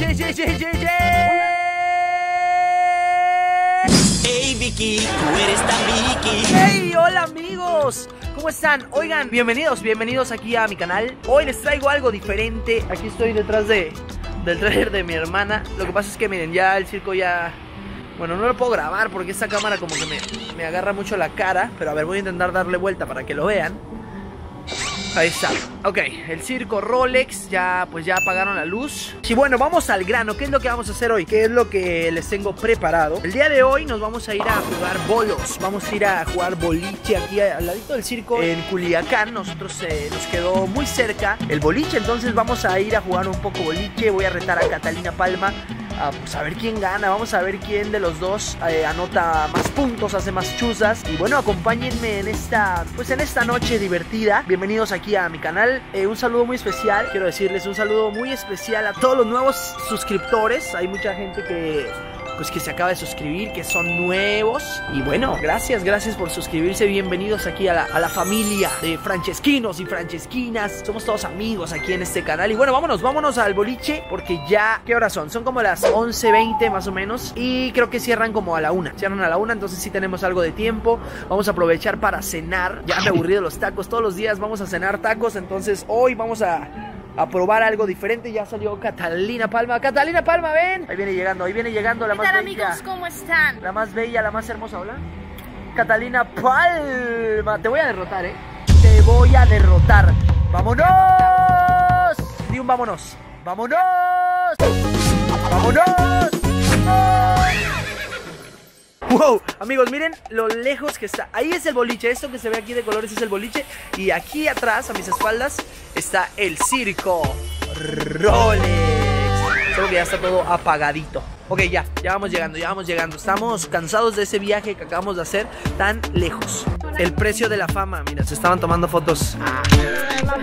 Hey Vicky, tú eres tan Vicky. ¡Hey! ¡Hola amigos! ¿Cómo están? Oigan, bienvenidos, bienvenidos aquí a mi canal Hoy les traigo algo diferente Aquí estoy detrás de, del trailer de mi hermana Lo que pasa es que miren, ya el circo ya... Bueno, no lo puedo grabar porque esta cámara como que me, me agarra mucho la cara Pero a ver, voy a intentar darle vuelta para que lo vean Ahí está. Ok, el circo Rolex, ya pues ya apagaron la luz. Y bueno, vamos al grano. ¿Qué es lo que vamos a hacer hoy? ¿Qué es lo que les tengo preparado? El día de hoy nos vamos a ir a jugar bolos. Vamos a ir a jugar boliche aquí al ladito del circo en Culiacán. Nosotros eh, nos quedó muy cerca el boliche, entonces vamos a ir a jugar un poco boliche. Voy a retar a Catalina Palma a, pues, a ver quién gana, vamos a ver quién de los dos eh, anota más puntos, hace más chuzas. Y bueno, acompáñenme en esta, pues en esta noche divertida. Bienvenidos aquí a mi canal. Eh, un saludo muy especial, quiero decirles un saludo muy especial a todos los nuevos suscriptores. Hay mucha gente que pues que se acaba de suscribir, que son nuevos. Y bueno, gracias, gracias por suscribirse. Bienvenidos aquí a la, a la familia de Francesquinos y Francesquinas. Somos todos amigos aquí en este canal. Y bueno, vámonos, vámonos al boliche porque ya, ¿qué horas son? Son como las 11.20 más o menos. Y creo que cierran como a la una. Cierran a la una, entonces sí tenemos algo de tiempo. Vamos a aprovechar para cenar. Ya me aburrí de los tacos. Todos los días vamos a cenar tacos. Entonces hoy vamos a a probar algo diferente. Ya salió Catalina Palma. Catalina Palma, ven. Ahí viene llegando, ahí viene llegando la ¿Qué más tal bella. amigos? ¿Cómo están? La más bella, la más hermosa, hola. Catalina Palma. Te voy a derrotar, ¿eh? Te voy a derrotar. ¡Vámonos! Di un vámonos. ¡Vámonos! ¡Vámonos! Amigos, miren lo lejos que está. Ahí es el boliche. Esto que se ve aquí de colores es el boliche. Y aquí atrás, a mis espaldas, está el circo Rolex. Solo que ya está todo apagadito. Ok, ya, ya vamos llegando, ya vamos llegando. Estamos cansados de ese viaje que acabamos de hacer tan lejos. El precio de la fama, mira, se estaban tomando fotos.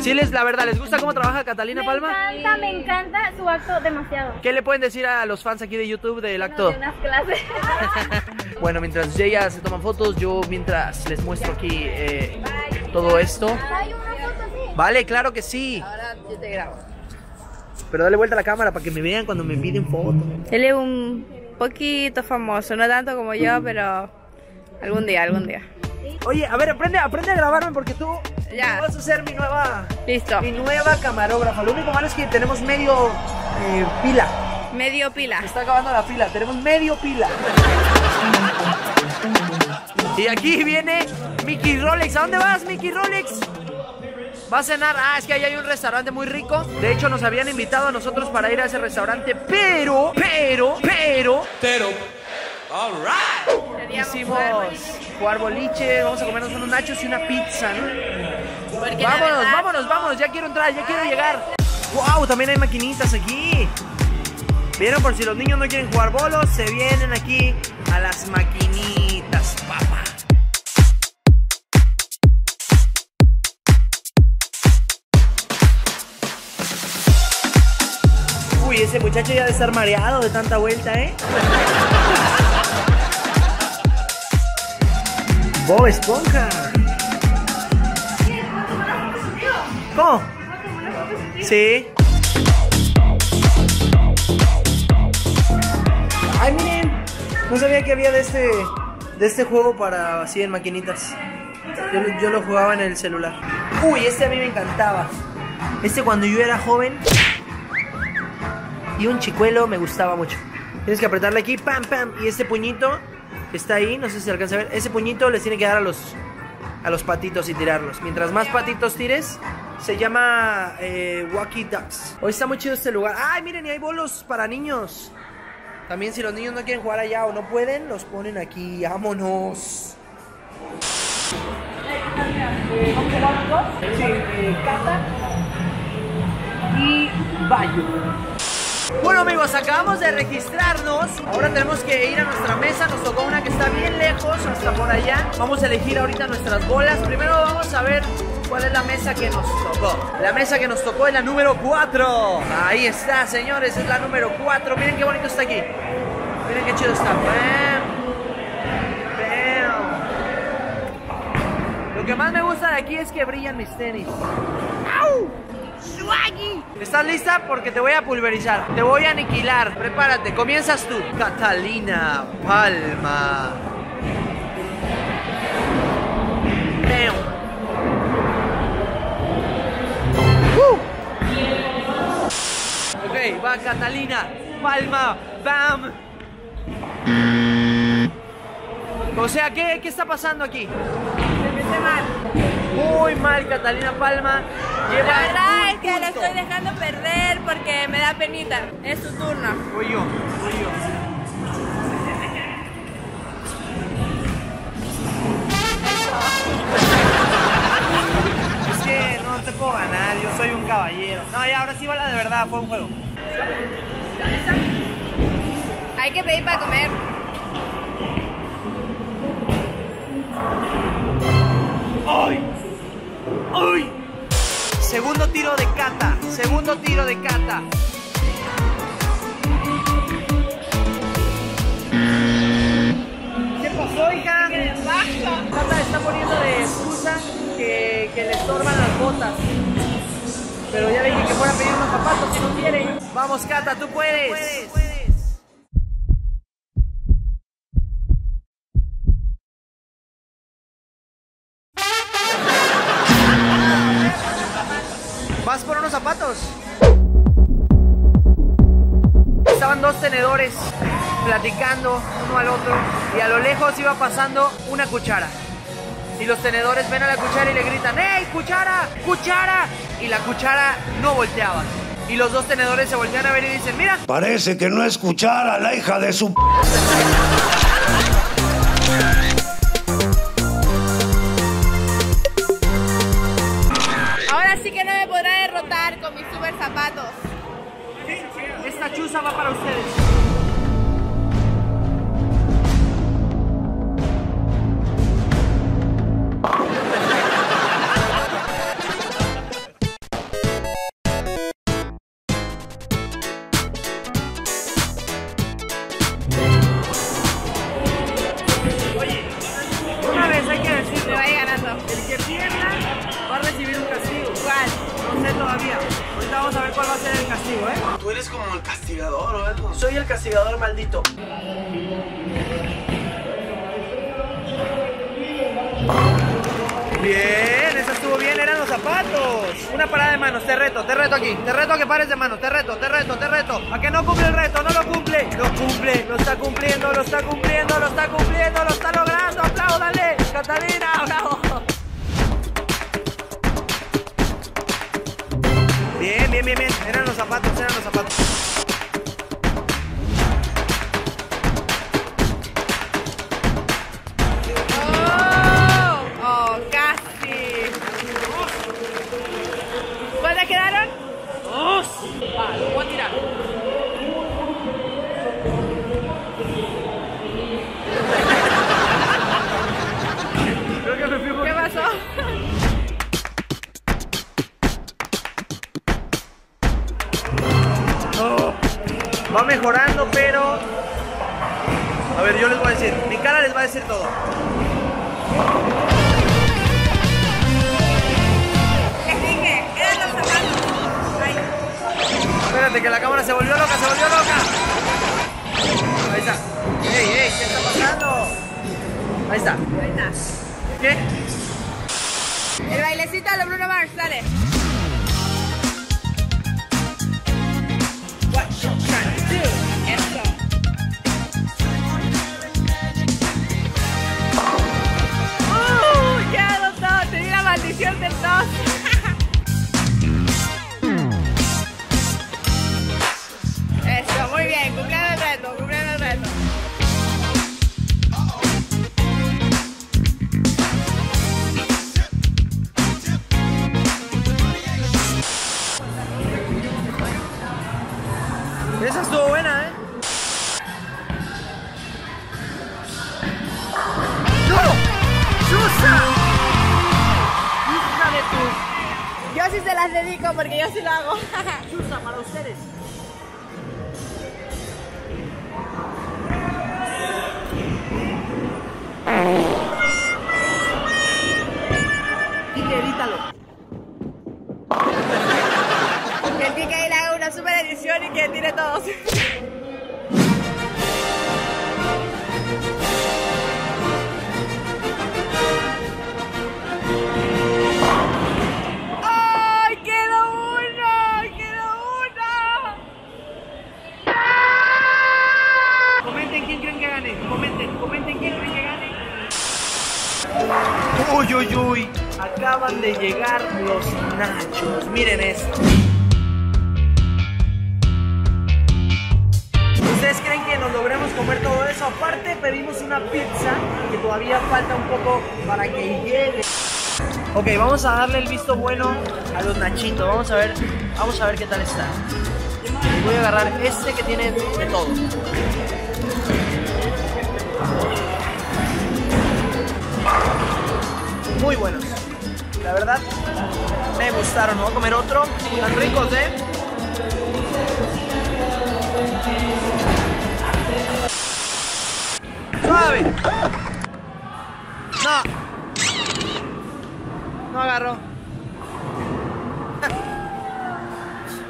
Sí, les, la verdad, ¿les gusta cómo trabaja Catalina Me Palma? encanta, me encanta su acto demasiado. ¿Qué le pueden decir a los fans aquí de YouTube del acto? De unas clases. Bueno, mientras ella se toman fotos, yo mientras les muestro aquí eh, todo esto. Hay una foto así. Vale, claro que sí. Ahora yo te grabo. Pero dale vuelta a la cámara para que me vean cuando me piden fotos. Él es un poquito famoso, no tanto como yo, pero algún día, algún día. Oye, a ver, aprende, aprende a grabarme porque tú, Ya. tú vas a ser mi nueva, Listo. mi nueva camarógrafa. Lo único malo es que tenemos medio eh, pila. Medio pila. Se está acabando la pila, tenemos medio pila. Y aquí viene Mickey Rolex. ¿A dónde vas, Mickey Rolex? Va a cenar. Ah, es que ahí hay un restaurante muy rico. De hecho, nos habían invitado a nosotros para ir a ese restaurante, pero, pero, pero. Pero, alright. Hicimos jugar boliche, vamos a comernos unos nachos y una pizza, ¿no? Porque Vámonos, verdad- vámonos, vámonos, ya quiero entrar, ya quiero llegar. ¡Wow! También hay maquinitas aquí. ¿Vieron? Por si los niños no quieren jugar bolos, se vienen aquí a las maquinitas, Uy, ese muchacho ya debe estar mareado de tanta vuelta, ¿eh? Bob Esponja. ¿Cómo? Sí. Ay, miren. No sabía que había de este de este juego para así en maquinitas. Yo, yo lo jugaba en el celular. Uy, este a mí me encantaba. Este cuando yo era joven y un chicuelo me gustaba mucho. Tienes que apretarle aquí, pam, pam. Y este puñito está ahí, no sé si alcanza a ver. Ese puñito les tiene que dar a los, a los patitos y tirarlos. Mientras más patitos tires, se llama eh, Wacky Ducks. Hoy está muy chido este lugar. ¡Ay, miren! Y hay bolos para niños. También si los niños no quieren jugar allá o no pueden, los ponen aquí. ¡Vámonos! Sí, eh, y Bayo. Bueno amigos, acabamos de registrarnos. Ahora tenemos que ir a nuestra mesa. Nos tocó una que está bien lejos, hasta por allá. Vamos a elegir ahorita nuestras bolas. Primero vamos a ver cuál es la mesa que nos tocó. La mesa que nos tocó es la número 4. Ahí está, señores, es la número 4. Miren qué bonito está aquí. Miren qué chido está. Lo que más me gusta de aquí es que brillan mis tenis. Swaggy. ¿Estás lista? Porque te voy a pulverizar. Te voy a aniquilar. Prepárate. Comienzas tú. Catalina Palma. Uh. Ok, va Catalina Palma. Bam. O sea, ¿qué, qué está pasando aquí? Muy mal, Catalina Palma. Lleva La verdad es que lo punto. estoy dejando perder porque me da penita. Es su turno. Voy yo, voy yo. Es que no te puedo ganar, yo soy un caballero. No, ya, ahora sí va la de verdad, fue un juego. Hay que pedir para comer. Segundo tiro de Cata, segundo tiro de Cata. ¿Qué pasó, hija? Cata está poniendo de excusa que, que le estorban las botas. Pero ya le dije que fuera a pedir unos zapatos si no quiere. Vamos, Cata, tú puedes. ¿Vas tenedores platicando uno al otro y a lo lejos iba pasando una cuchara. Y los tenedores ven a la cuchara y le gritan, ¡Ey, cuchara! ¡Cuchara! Y la cuchara no volteaba. Y los dos tenedores se voltean a ver y dicen, mira, Parece que no escuchara a la hija de su... p- Ahora sí que no me podrá derrotar con mis super zapatos. Esta chuza va para ustedes. Bien, eso estuvo bien, eran los zapatos. Una parada de manos, te reto, te reto aquí. Te reto a que pares de manos, te reto, te reto, te reto. A que no cumple el reto, no lo cumple. Lo cumple, lo está cumpliendo, lo está cumpliendo, lo está cumpliendo, lo está logrando. Apláudale, Catalina, bravo. Bien, bien, bien, bien. Eran los zapatos, eran los zapatos. Va mejorando, pero. A ver, yo les voy a decir. Mi cara les va a decir todo. Espérate, que la cámara se volvió loca, se volvió loca. Ahí está. ¡Ey, ey! ¿Qué está pasando? Ahí está. ahí está. ¿Qué? El bailecito de Bruno Mars, dale. De llegar los nachos. Miren esto. ¿Ustedes creen que nos logremos comer todo eso? Aparte pedimos una pizza que todavía falta un poco para que llegue. Ok, vamos a darle el visto bueno a los nachitos. Vamos a ver, vamos a ver qué tal está. Voy a agarrar este que tiene de todo. Muy buenos. La verdad, me gustaron. Voy a comer otro. Están ricos, ¿eh? Suave. No. No agarró.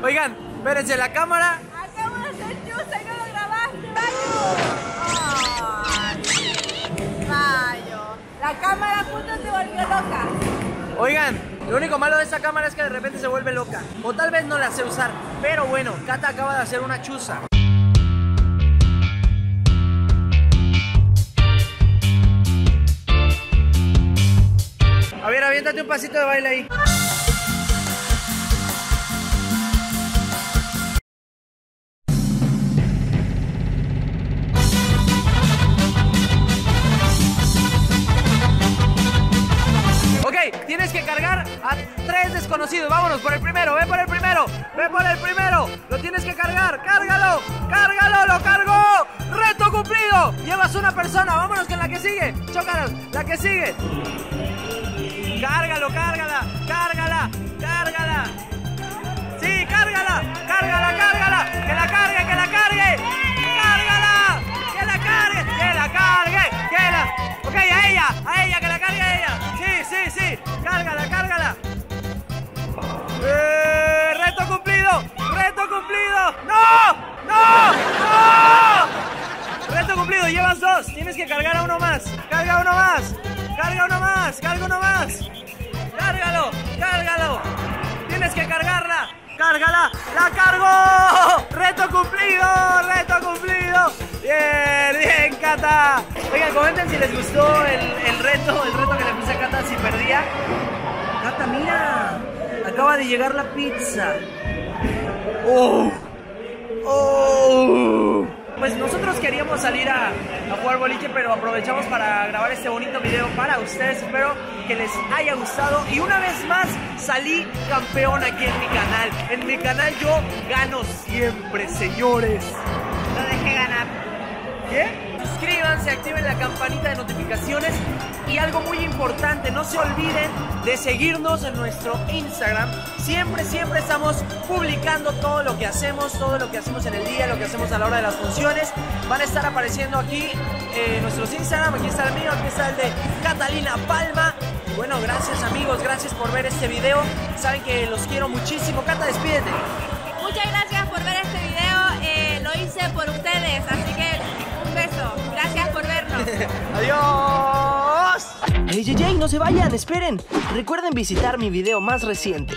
Oigan, espérense, la cámara. Acabo de hacer chusa y no lo grabaste. Mayo. La cámara justo se volvió loca. Oigan, lo único malo de esta cámara es que de repente se vuelve loca. O tal vez no la sé usar. Pero bueno, Kata acaba de hacer una chuza. A ver, aviéntate un pasito de baile ahí. Sigue. Chócanos, la que sigue. Cárgalo, cárgala, cárgala, cárgala. Sí, cárgala, cárgala, cárgala. Que la cargue, que la Que cargar a uno más. Carga uno más. Carga uno más. Carga uno más. Cárgalo, cárgalo. Tienes que cargarla. Cárgala. ¡La cargo! ¡Reto cumplido! ¡Reto cumplido! ¡Bien! ¡Bien, Cata! Oigan, comenten si les gustó el, el reto, el reto que le puse a Cata si perdía. Cata, mira. Acaba de llegar la pizza. ¡Oh! ¡Oh! Pues nosotros queríamos salir a, a jugar boliche, pero aprovechamos para grabar este bonito video para ustedes. Espero que les haya gustado. Y una vez más, salí campeón aquí en mi canal. En mi canal yo gano siempre, señores. Lo dejé ganar. ¿Qué? Suscríbanse, activen la campanita de notificaciones y algo muy importante, no se olviden de seguirnos en nuestro Instagram. Siempre, siempre estamos publicando todo lo que hacemos, todo lo que hacemos en el día, lo que hacemos a la hora de las funciones. Van a estar apareciendo aquí eh, nuestros Instagram, aquí está el mío, aquí está el de Catalina Palma. Bueno, gracias amigos, gracias por ver este video. Saben que los quiero muchísimo. Cata, despídete. Muchas gracias por ver este video. eh, lo hice por ustedes, así que un beso. Gracias por vernos. ¡Adiós! Ey, ey, ey, no se vayan, esperen. Recuerden visitar mi video más reciente.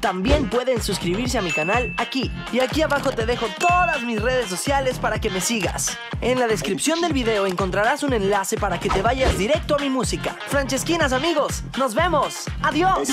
También pueden suscribirse a mi canal aquí. Y aquí abajo te dejo todas mis redes sociales para que me sigas. En la descripción del video encontrarás un enlace para que te vayas directo a mi música. Francesquinas amigos, nos vemos. Adiós.